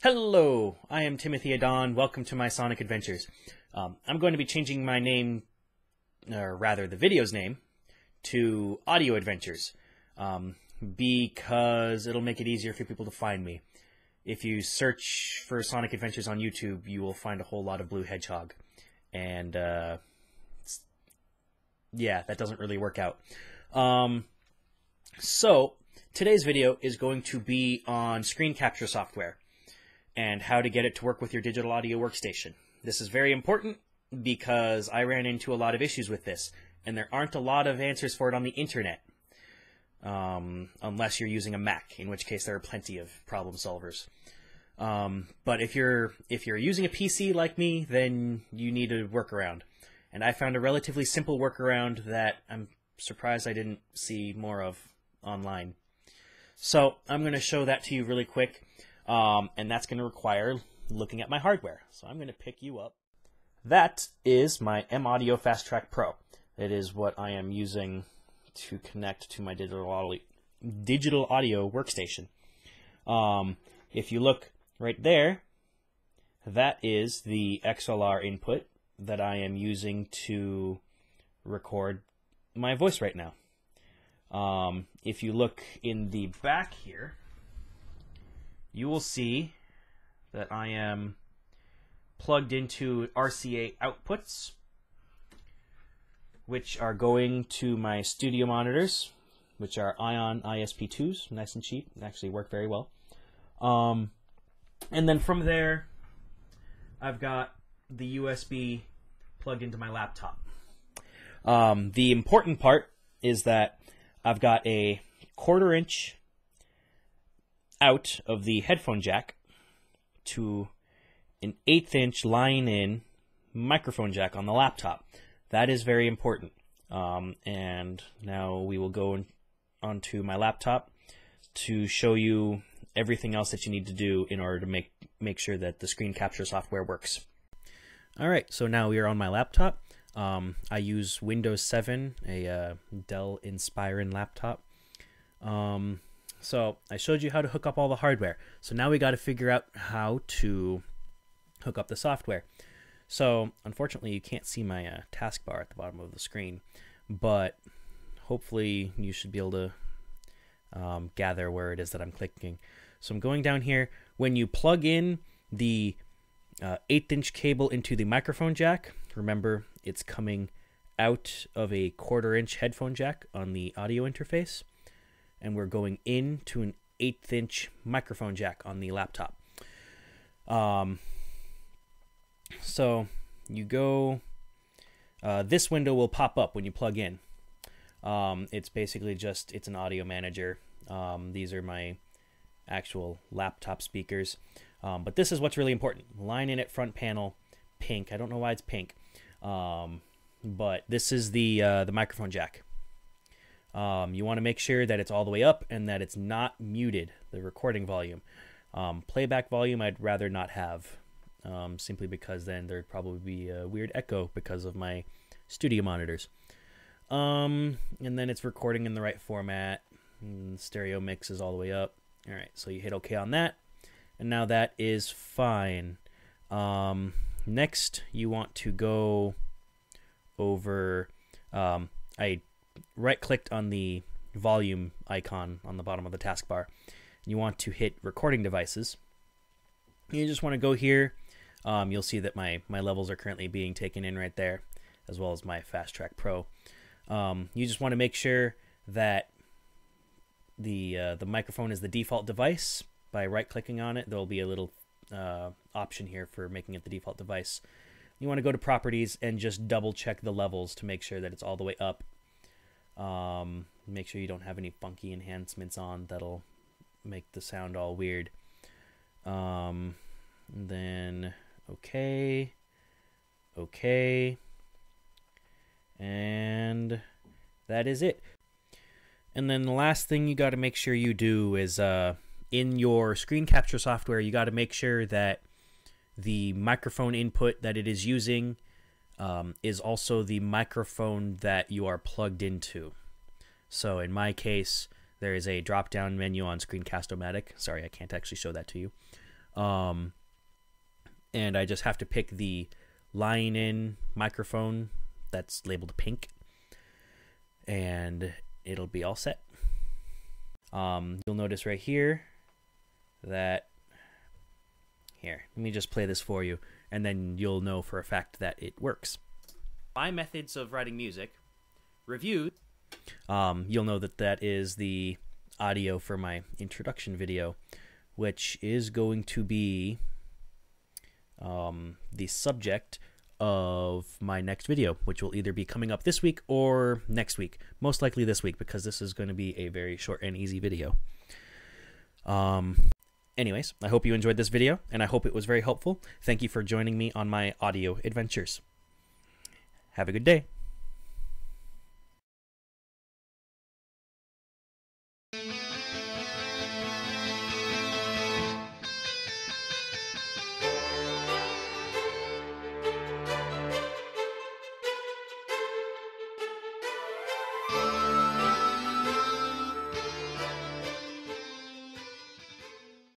Hello, I am Timothy Adon. Welcome to my Sonic Adventures. Um, I'm going to be changing my name, or rather the video's name, to Audio Adventures, um, because it'll make it easier for people to find me. If you search for Sonic Adventures on YouTube, you will find a whole lot of Blue Hedgehog, and uh, yeah, that doesn't really work out. Um, so today's video is going to be on screen capture software and how to get it to work with your digital audio workstation. This is very important because I ran into a lot of issues with this, and there aren't a lot of answers for it on the internet. Um, unless you're using a Mac, in which case there are plenty of problem solvers. Um, but if you're if you're using a PC like me, then you need a workaround. And I found a relatively simple workaround that I'm surprised I didn't see more of online. So I'm going to show that to you really quick. Um, and that's going to require looking at my hardware. So I'm going to pick you up. That is my M Audio Fast Track Pro. It is what I am using to connect to my digital audio, digital audio workstation. Um, if you look right there, that is the XLR input that I am using to record my voice right now. Um, if you look in the back here, you will see that I am plugged into RCA outputs, which are going to my studio monitors, which are Ion ISP2s, nice and cheap, actually work very well. Um, and then from there, I've got the USB plugged into my laptop. Um, the important part is that I've got a quarter inch out of the headphone jack to an eighth inch line in microphone jack on the laptop. That is very important. Um, and now we will go onto my laptop to show you everything else that you need to do in order to make make sure that the screen capture software works. All right, so now we are on my laptop. Um, I use Windows 7, a uh, Dell Inspiron laptop. Um, so I showed you how to hook up all the hardware. So now we got to figure out how to hook up the software. So unfortunately, you can't see my uh, taskbar at the bottom of the screen, but hopefully you should be able to um, gather where it is that I'm clicking. So I'm going down here. When you plug in the uh, eighth inch cable into the microphone jack, remember it's coming out of a quarter inch headphone jack on the audio interface and we're going in to an eighth inch microphone jack on the laptop. Um, so you go, uh, this window will pop up when you plug in. Um, it's basically just, it's an audio manager. Um, these are my actual laptop speakers. Um, but this is what's really important. Line in at front panel, pink. I don't know why it's pink. Um, but this is the, uh, the microphone jack. Um, you want to make sure that it's all the way up and that it's not muted, the recording volume. Um, playback volume, I'd rather not have, um, simply because then there'd probably be a weird echo because of my studio monitors. Um, and then it's recording in the right format. stereo mix is all the way up. All right, so you hit OK on that. And now that is fine. Um, next, you want to go over. Um, I right clicked on the volume icon on the bottom of the taskbar. You want to hit recording devices. You just want to go here. Um, you'll see that my, my levels are currently being taken in right there, as well as my Fast Track Pro. Um, you just want to make sure that the uh, the microphone is the default device. By right clicking on it, there will be a little uh, option here for making it the default device. You want to go to properties and just double check the levels to make sure that it's all the way up um, make sure you don't have any funky enhancements on that'll make the sound all weird. Um, then, okay, okay, and that is it. And then the last thing you got to make sure you do is uh, in your screen capture software, you got to make sure that the microphone input that it is using um, is also the microphone that you are plugged into. So in my case, there is a drop down menu on Screencast-O-Matic. Sorry, I can't actually show that to you. Um, and I just have to pick the line in microphone that's labeled pink, and it'll be all set. Um, you'll notice right here that here, let me just play this for you, and then you'll know for a fact that it works. My methods of writing music reviewed. Um, you'll know that that is the audio for my introduction video, which is going to be um, the subject of my next video, which will either be coming up this week or next week. Most likely this week because this is going to be a very short and easy video. Um, anyways, I hope you enjoyed this video and I hope it was very helpful. Thank you for joining me on my audio adventures. Have a good day.